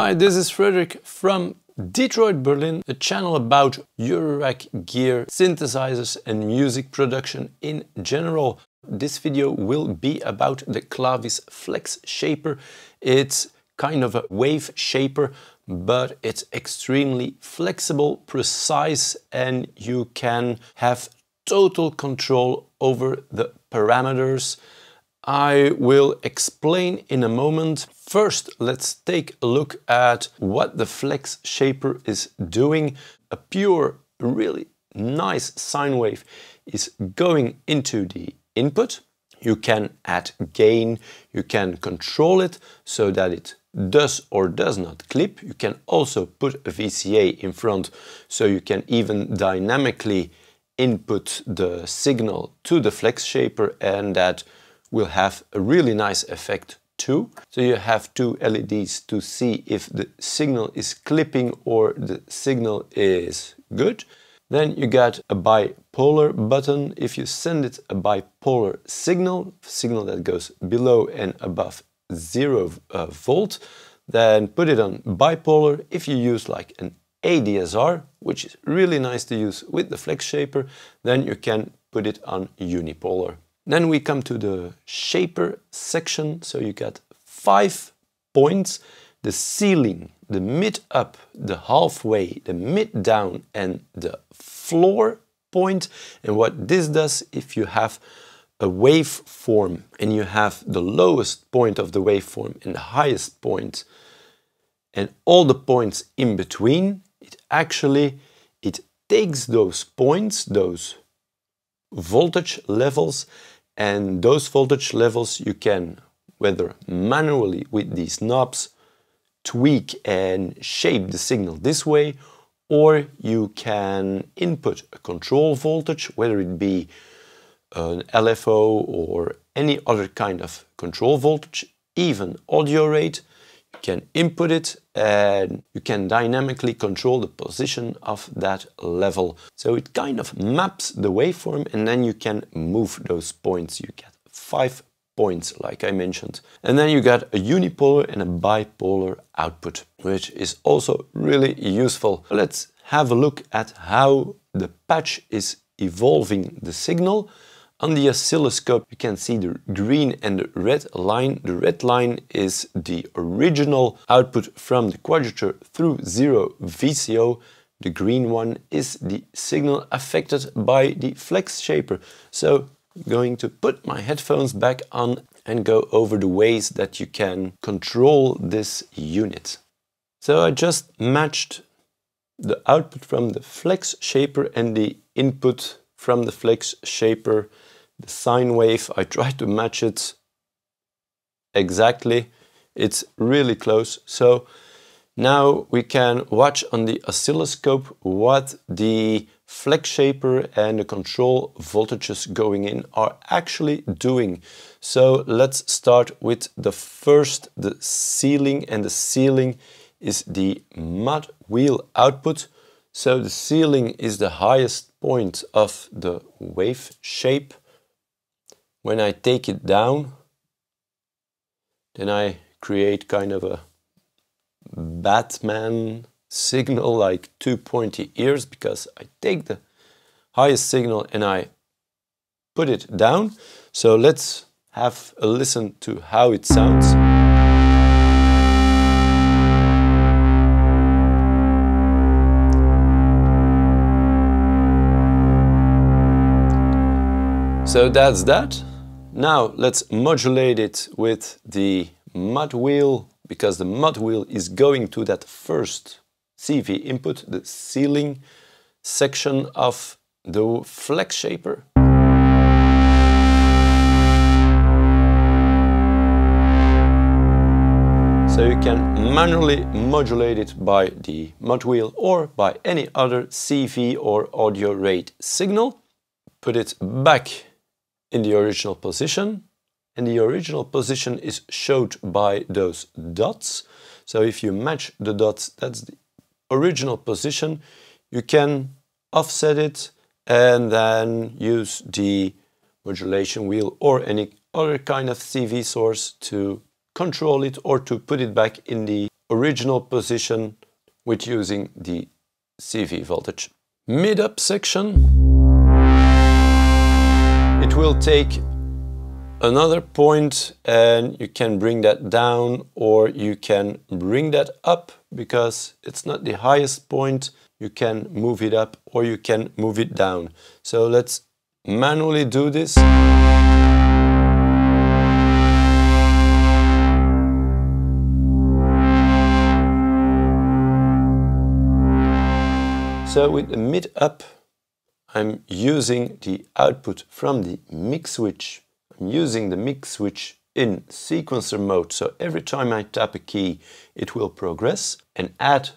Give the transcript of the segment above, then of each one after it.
Hi, this is Frederick from Detroit Berlin, a channel about Eurorack gear, synthesizers and music production in general. This video will be about the Klavis Flex Shaper. It's kind of a wave shaper, but it's extremely flexible, precise, and you can have total control over the parameters. I will explain in a moment. First, let's take a look at what the Flex Shaper is doing. A pure, really nice sine wave is going into the input. You can add gain, you can control it so that it does or does not clip. You can also put a VCA in front so you can even dynamically input the signal to the Flex Shaper and that will have a really nice effect too. So you have two LEDs to see if the signal is clipping or the signal is good. Then you got a bipolar button. If you send it a bipolar signal, signal that goes below and above zero uh, volt, then put it on bipolar. If you use like an ADSR, which is really nice to use with the Flex Shaper, then you can put it on unipolar. Then we come to the shaper section. So you got five points, the ceiling, the mid up, the halfway, the mid down and the floor point. And what this does, if you have a waveform and you have the lowest point of the waveform and the highest point and all the points in between, it actually, it takes those points, those voltage levels and those voltage levels you can, whether manually with these knobs, tweak and shape the signal this way, or you can input a control voltage, whether it be an LFO or any other kind of control voltage, even audio rate, you can input it and you can dynamically control the position of that level. So it kind of maps the waveform and then you can move those points. You get five points, like I mentioned. And then you got a unipolar and a bipolar output, which is also really useful. Let's have a look at how the patch is evolving the signal. On the oscilloscope you can see the green and the red line. The red line is the original output from the quadrature through zero VCO. The green one is the signal affected by the flex shaper. So going to put my headphones back on and go over the ways that you can control this unit. So I just matched the output from the flex shaper and the input from the flex shaper the sine wave, I try to match it exactly. It's really close. So now we can watch on the oscilloscope what the flex shaper and the control voltages going in are actually doing. So let's start with the first, the ceiling, and the ceiling is the mod wheel output. So the ceiling is the highest point of the wave shape when I take it down, then I create kind of a Batman signal like two pointy ears because I take the highest signal and I put it down. So let's have a listen to how it sounds. So that's that. Now let's modulate it with the mod wheel because the mod wheel is going to that first CV input, the ceiling section of the flex shaper. So you can manually modulate it by the mod wheel or by any other CV or audio rate signal. Put it back in the original position and the original position is showed by those dots. So if you match the dots, that's the original position. You can offset it and then use the modulation wheel or any other kind of CV source to control it or to put it back in the original position with using the CV voltage. Mid-up section, will take another point and you can bring that down or you can bring that up because it's not the highest point. You can move it up or you can move it down. So let's manually do this. So with the mid up I'm using the output from the mix switch I'm using the mix switch in sequencer mode, so every time I tap a key, it will progress and add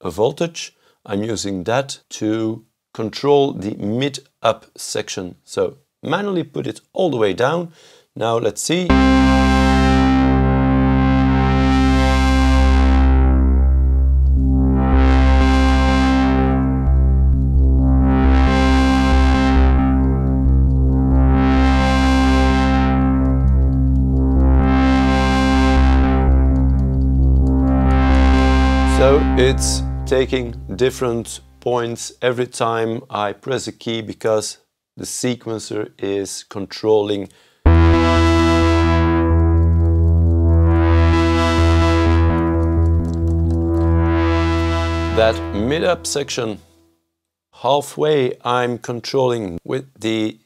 a voltage. I'm using that to control the mid-up section. So manually put it all the way down. Now let's see. It's taking different points every time I press a key because the sequencer is controlling. That mid-up section halfway I'm controlling with the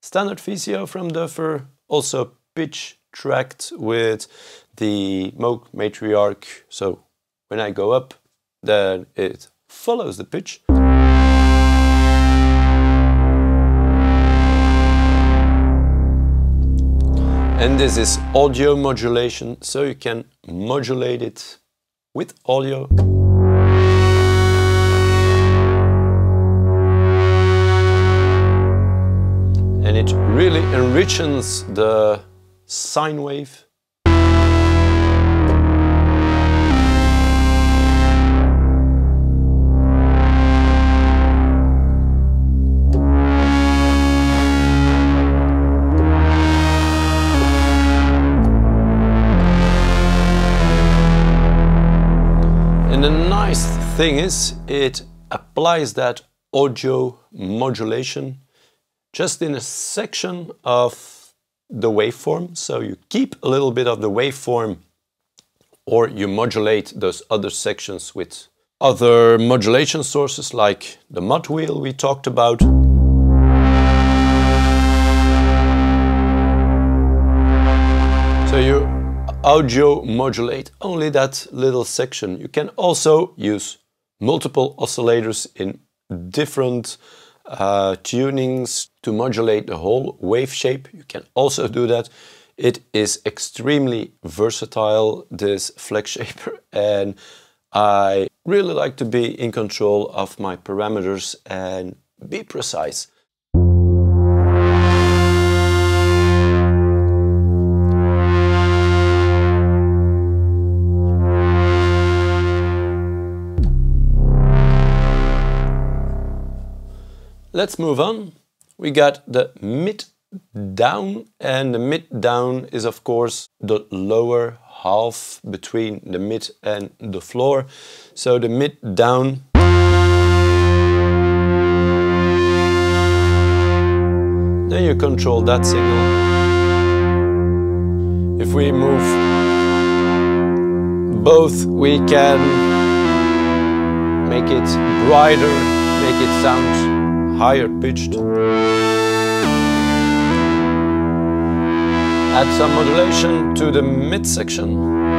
standard VCO from Doepfer, also pitch tracked with the Moog Matriarch, so when I go up, then it follows the pitch. And this is audio modulation, so you can modulate it with audio. And it really enriches the sine wave thing is it applies that audio modulation just in a section of the waveform. So you keep a little bit of the waveform or you modulate those other sections with other modulation sources like the mod wheel we talked about. So you audio modulate only that little section. You can also use multiple oscillators in different uh, tunings to modulate the whole wave shape. You can also do that. It is extremely versatile, this flex shaper, and I really like to be in control of my parameters and be precise. Let's move on. We got the mid down and the mid down is of course the lower half between the mid and the floor. So the mid down then you control that signal. If we move both we can make it brighter, make it sound higher pitched. Add some modulation to the midsection.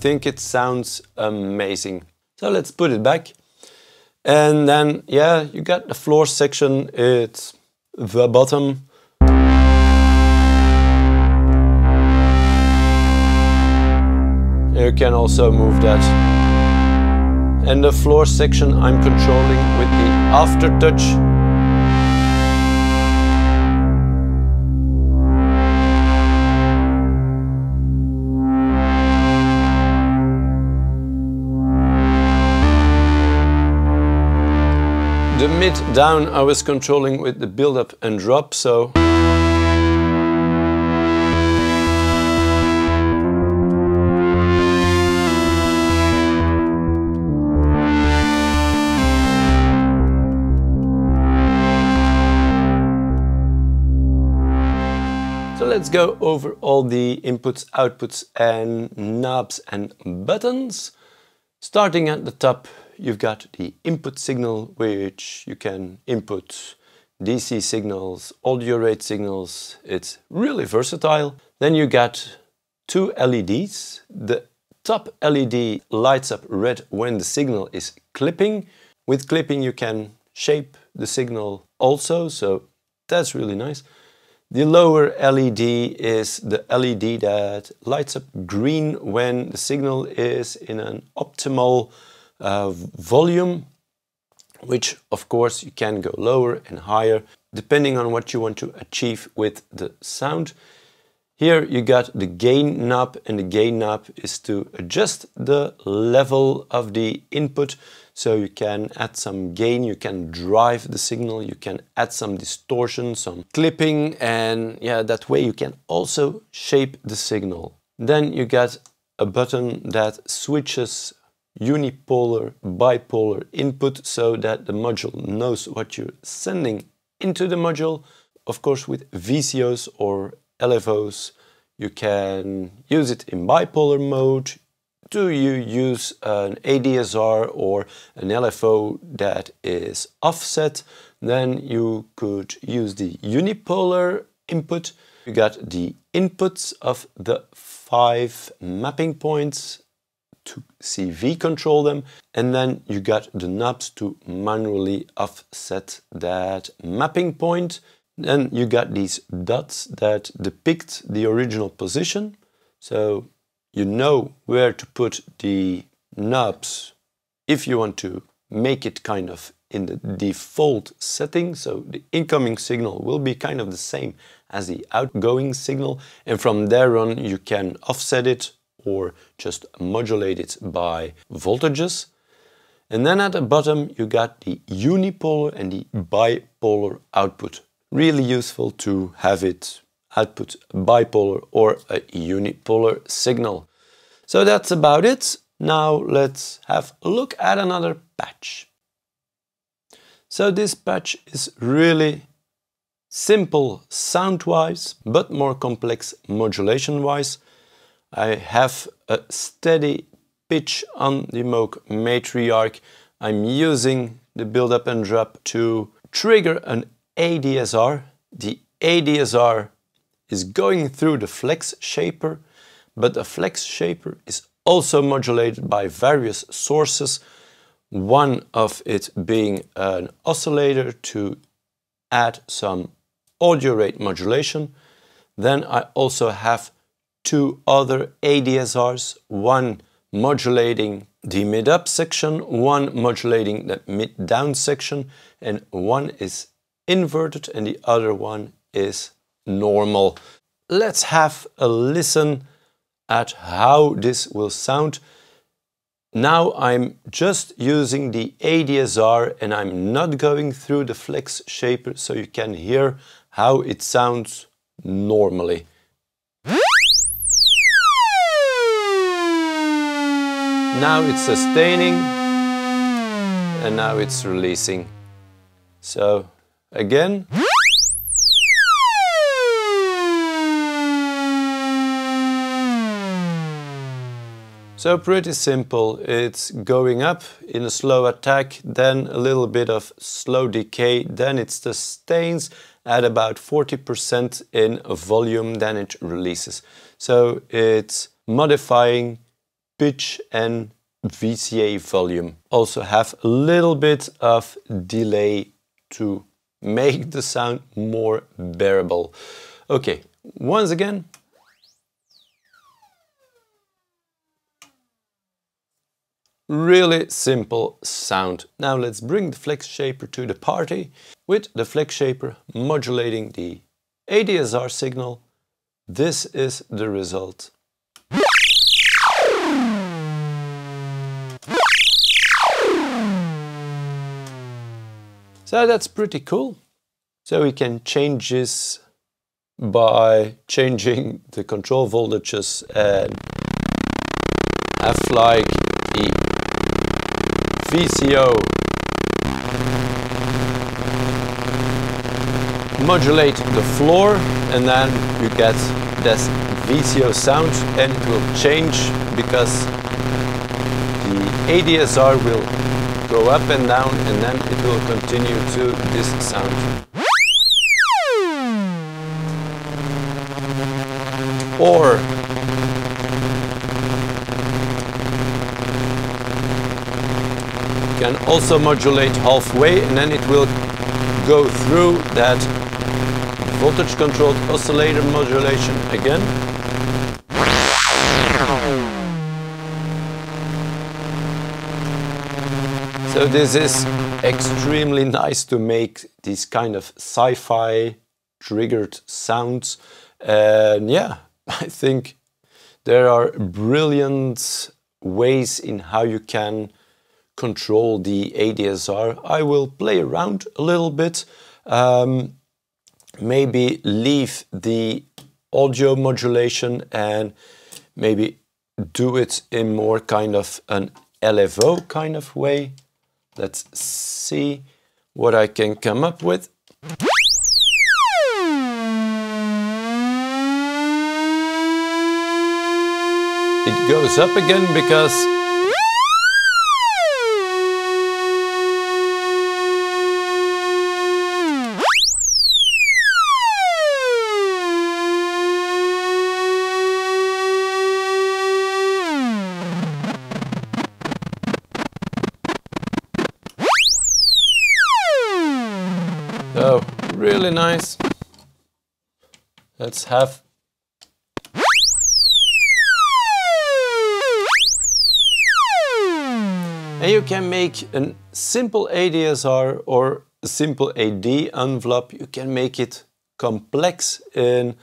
Think it sounds amazing. So let's put it back. And then, yeah, you got the floor section, it's the bottom. You can also move that And the floor section I'm controlling with the aftertouch The mid down I was controlling with the build up and drop, so So let's go over all the inputs, outputs and knobs and buttons. Starting at the top, you've got the input signal, which you can input DC signals, audio rate signals. It's really versatile. Then you got two LEDs. The top LED lights up red when the signal is clipping. With clipping you can shape the signal also, so that's really nice. The lower LED is the LED that lights up green when the signal is in an optimal uh, volume, which of course you can go lower and higher depending on what you want to achieve with the sound. Here you got the gain knob and the gain knob is to adjust the level of the input so you can add some gain, you can drive the signal, you can add some distortion, some clipping and yeah that way you can also shape the signal. Then you got a button that switches unipolar, bipolar input so that the module knows what you're sending into the module. Of course, with VCOs or LFOs, you can use it in bipolar mode. Do you use an ADSR or an LFO that is offset, then you could use the unipolar input. You got the inputs of the five mapping points to CV control them and then you got the knobs to manually offset that mapping point. Then you got these dots that depict the original position. So you know where to put the knobs if you want to make it kind of in the default setting. So the incoming signal will be kind of the same as the outgoing signal. And from there on, you can offset it or just modulate it by voltages. And then at the bottom you got the unipolar and the bipolar output. Really useful to have it output bipolar or a unipolar signal. So that's about it. Now let's have a look at another patch. So this patch is really simple sound-wise, but more complex modulation-wise. I have a steady pitch on the Moog Matriarch. I'm using the build up and drop to trigger an ADSR. The ADSR is going through the flex shaper, but the flex shaper is also modulated by various sources. One of it being an oscillator to add some audio rate modulation. Then I also have two other ADSRs, one modulating the mid-up section, one modulating the mid-down section, and one is inverted and the other one is normal. Let's have a listen at how this will sound. Now I'm just using the ADSR and I'm not going through the flex shaper so you can hear how it sounds normally. Now it's sustaining and now it's releasing. So again. So pretty simple, it's going up in a slow attack, then a little bit of slow decay, then it sustains at about 40% in volume, then it releases. So it's modifying pitch and VCA volume. Also have a little bit of delay to make the sound more bearable. Okay, once again. really simple sound. Now let's bring the Flex Shaper to the party with the Flex Shaper modulating the ADSR signal. This is the result. So that's pretty cool. So we can change this by changing the control voltages and have like the VCO modulate the floor and then you get this VCO sound and it will change because the ADSR will go up and down and then it will continue to this sound. Or you can also modulate halfway and then it will go through that voltage controlled oscillator modulation again. So this is extremely nice to make these kind of sci-fi triggered sounds and yeah I think there are brilliant ways in how you can control the ADSR. I will play around a little bit, um, maybe leave the audio modulation and maybe do it in more kind of an LFO kind of way. Let's see what I can come up with. It goes up again because So, really nice. Let's have And you can make a simple ADSR or simple AD envelope. You can make it complex in,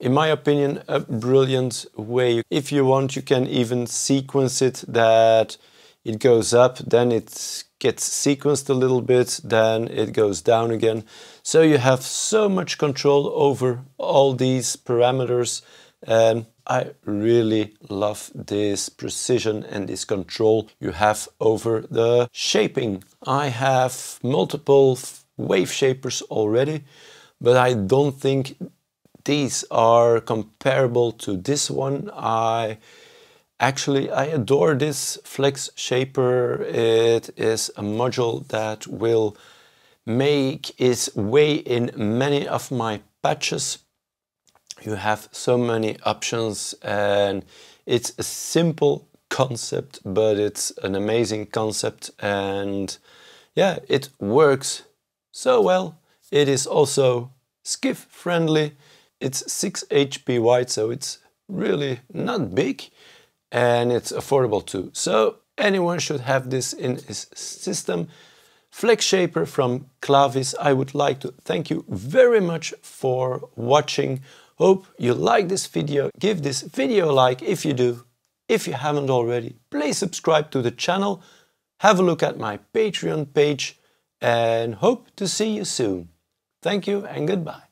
in my opinion, a brilliant way. If you want, you can even sequence it that it goes up, then it gets sequenced a little bit, then it goes down again. So you have so much control over all these parameters. And I really love this precision and this control you have over the shaping. I have multiple wave shapers already, but I don't think these are comparable to this one. I Actually, I adore this Flex Shaper. It is a module that will make its way in many of my patches. You have so many options and it's a simple concept, but it's an amazing concept and yeah, it works so well. It is also skiff friendly. It's 6 HP wide, so it's really not big and it's affordable too. So anyone should have this in his system. Flex Shaper from Klavis. I would like to thank you very much for watching. Hope you like this video. Give this video a like if you do. If you haven't already, please subscribe to the channel. Have a look at my Patreon page and hope to see you soon. Thank you and goodbye.